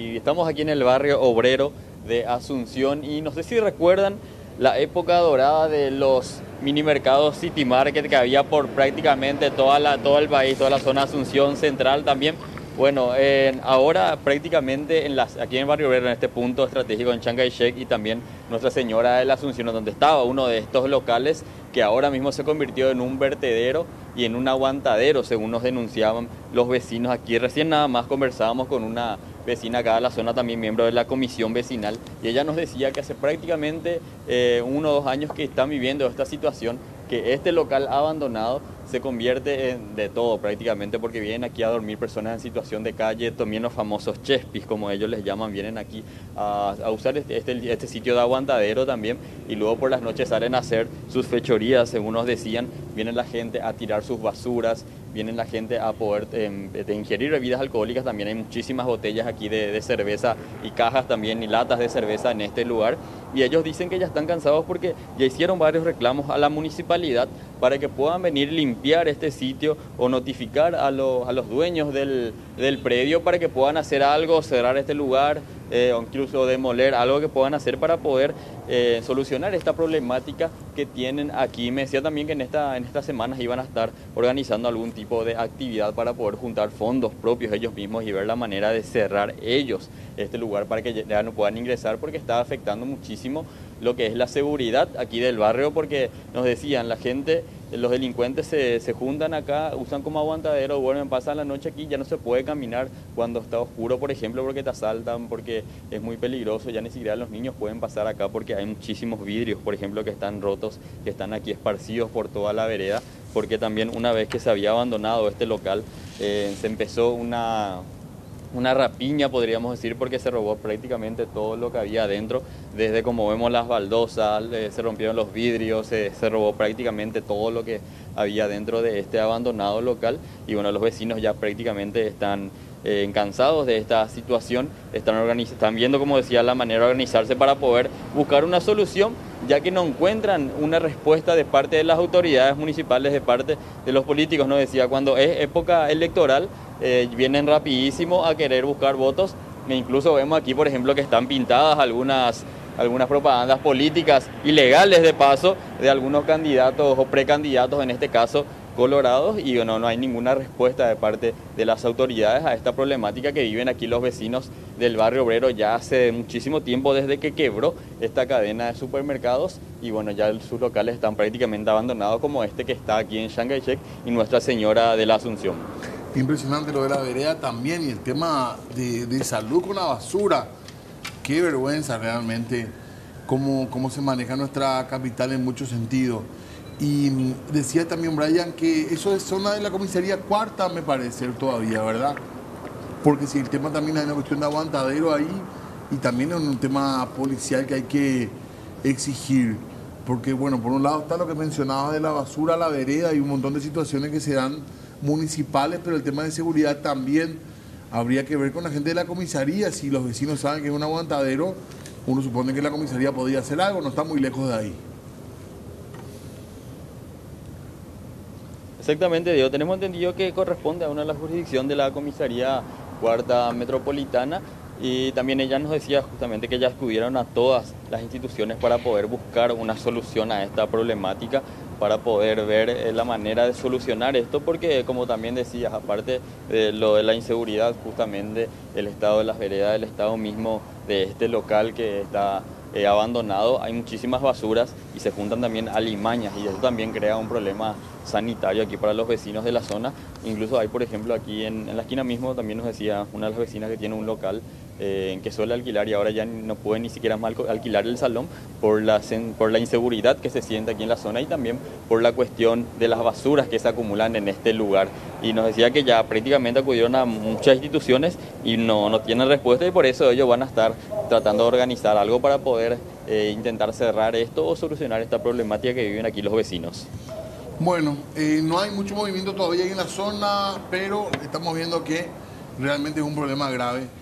Y estamos aquí en el barrio obrero de Asunción y no sé si recuerdan la época dorada de los mini mercados City Market que había por prácticamente toda la, todo el país, toda la zona Asunción Central también. Bueno, ahora prácticamente aquí en Barrio Obrero, en este punto estratégico en Chiang Shek y también Nuestra Señora de la Asunción, donde estaba uno de estos locales que ahora mismo se convirtió en un vertedero y en un aguantadero, según nos denunciaban los vecinos aquí. Recién nada más conversábamos con una vecina acá de la zona, también miembro de la comisión vecinal, y ella nos decía que hace prácticamente eh, uno o dos años que están viviendo esta situación que este local abandonado se convierte en de todo prácticamente porque vienen aquí a dormir personas en situación de calle, también los famosos chespis como ellos les llaman, vienen aquí a, usar este, este, este, sitio de aguantadero también y luego por las noches salen a hacer sus fechorías, según nos decían, viene la gente a tirar sus basuras, vienen la gente a poder em, de ingerir bebidas alcohólicas, también hay muchísimas botellas aquí de, cerveza y cajas también y latas de cerveza en este lugar. Y ellos dicen que ya están cansados porque ya hicieron varios reclamos a la municipalidad para que puedan venir limpiar este sitio o notificar a, los, dueños del predio para que puedan hacer algo, cerrar este lugar eh, o incluso demoler algo que puedan hacer para poder eh, solucionar esta problemática que tienen aquí. Me decía también que en, esta, en estas semanas iban a estar organizando algún tipo de actividad para poder juntar fondos propios ellos mismos y ver la manera de cerrar ellos este lugar para que ya no puedan ingresar porque está afectando muchísimo lo que es la seguridad aquí del barrio porque nos decían la gente los delincuentes se, se, juntan acá, usan como aguantadero, vuelven, pasan la noche aquí, ya no se puede caminar cuando está oscuro, por ejemplo, porque te asaltan, porque es muy peligroso, ya ni siquiera los niños pueden pasar acá porque hay muchísimos vidrios, por ejemplo, que están rotos, que están aquí esparcidos por toda la vereda, porque también una vez que se había abandonado este local, eh, se empezó una, una rapiña, podríamos decir, porque se robó prácticamente todo lo que había adentro, desde como vemos las baldosas, se rompieron los vidrios, se, robó prácticamente todo lo que había dentro de este abandonado local. Y bueno, los vecinos ya prácticamente están eh, cansados de esta situación, están, están viendo, como decía, la manera de organizarse para poder buscar una solución, ya que no encuentran una respuesta de parte de las autoridades municipales, de parte de los políticos, no decía, cuando es época electoral, eh, vienen rapidísimo a querer buscar votos. E incluso vemos aquí, por ejemplo, que están pintadas algunas, algunas propagandas políticas ilegales de paso de algunos candidatos o precandidatos, en este caso colorados, y bueno, no hay ninguna respuesta de parte de las autoridades a esta problemática que viven aquí los vecinos del barrio obrero ya hace muchísimo tiempo desde que quebró esta cadena de supermercados y bueno, ya sus locales están prácticamente abandonados como este que está aquí en Shanghai y Nuestra Señora de la Asunción. Impresionante lo de la vereda también y el tema de, salud con la basura. Qué vergüenza realmente cómo, cómo se maneja nuestra capital en muchos sentidos. Y decía también Brian que eso es zona de la comisaría cuarta, me parece todavía, ¿verdad? Porque si el tema también hay una cuestión de aguantadero ahí y también es un tema policial que hay que exigir. Porque, bueno, por un lado está lo que mencionaba de la basura, la vereda y un montón de situaciones que se dan municipales, pero el tema de seguridad también habría que ver con la gente de la comisaría. Si los vecinos saben que es un aguantadero, uno supone que la comisaría podría hacer algo, no está muy lejos de ahí. Exactamente, Diego. Tenemos entendido que corresponde a una de las jurisdicciones de la comisaría cuarta metropolitana y también ella nos decía justamente que ya acudieron a todas las instituciones para poder buscar una solución a esta problemática para poder ver eh, la manera de solucionar esto, porque como también decías, aparte de lo de la inseguridad, justamente el estado de las veredas, el estado mismo de este local que está abandonado, hay muchísimas basuras y se juntan también alimañas y eso también crea un problema sanitario aquí para los vecinos de la zona. Incluso hay, por ejemplo, aquí en, en la esquina mismo también nos decía una de las vecinas que tiene un local eh, que suele alquilar y ahora ya no puede ni siquiera más alquilar el salón por la, por la inseguridad que se siente aquí en la zona y también por la cuestión de las basuras que se acumulan en este lugar. Y nos decía que ya prácticamente acudieron a muchas instituciones y no, no tienen respuesta y por eso ellos van a estar tratando de organizar algo para poder eh, intentar cerrar esto o solucionar esta problemática que viven aquí los vecinos. Bueno, eh, no hay mucho movimiento todavía en la zona, pero estamos viendo que realmente es un problema grave